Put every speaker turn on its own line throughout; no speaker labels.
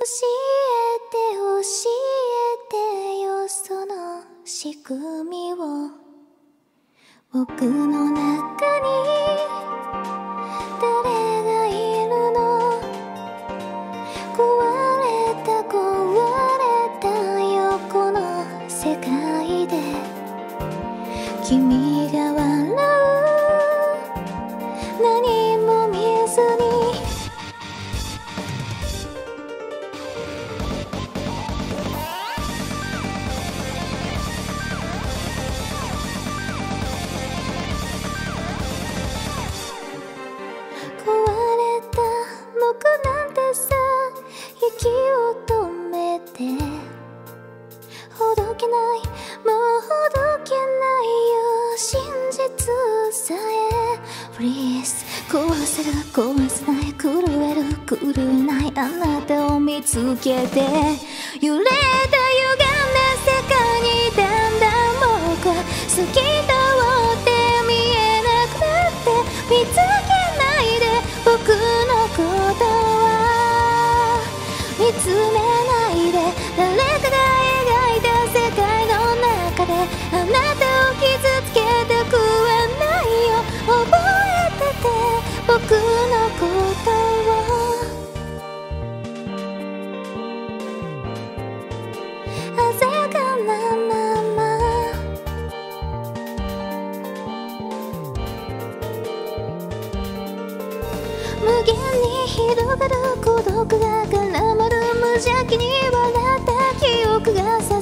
教えて教えてよその仕組みを。僕の中にほどけないもうほどけないよ真実さえ。Please 壊せる壊せない狂える狂えないあなたを見つけて。揺れた歪んだ世界にだんだん僕は透き通って見えなくなって見つけないで。僕のことは見つめないで。誰限に広がる孤独が絡まる無邪気に笑った記憶がさ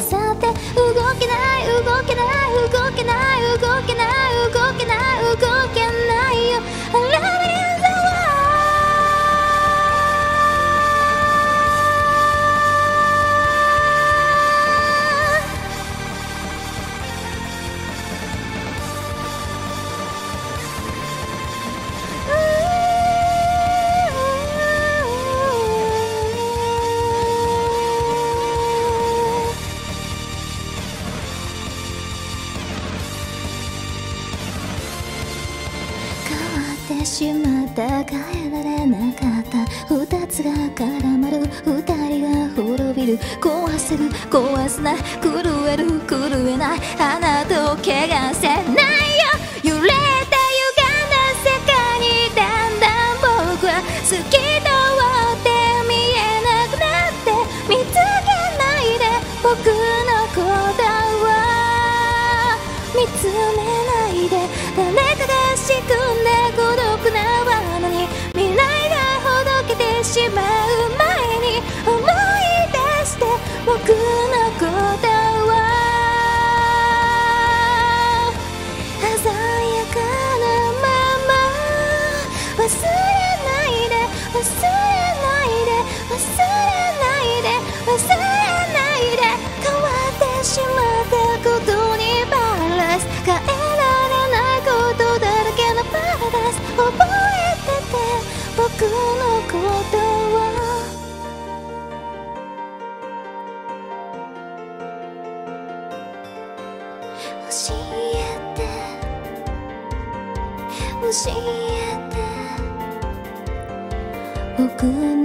しまった変えられなかった二つが絡まる二人が滅びる壊せる壊せな狂える狂えないあなたを汚せないよ揺れた歪んだ世界にだんだん僕は透き通って見えなくなって見つけないで僕のことは見つめ忘れないで忘れないで忘れないで忘れないで。変わってしまったことにバラす変えられないことだらけのパラダイス。覚えてて僕のことは。教えて。教えて。僕の